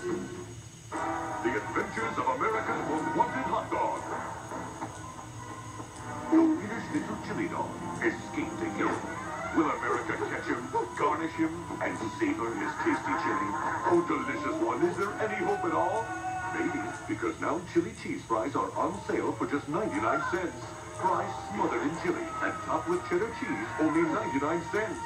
The Adventures of America's Most Wanted Hot Dog. Your little chili dog escaped to kill. Will America catch him, garnish him, and savor his tasty chili? Oh, delicious one, is there any hope at all? Maybe, because now chili cheese fries are on sale for just 99 cents. Fries smothered in chili and topped with cheddar cheese, only 99 cents.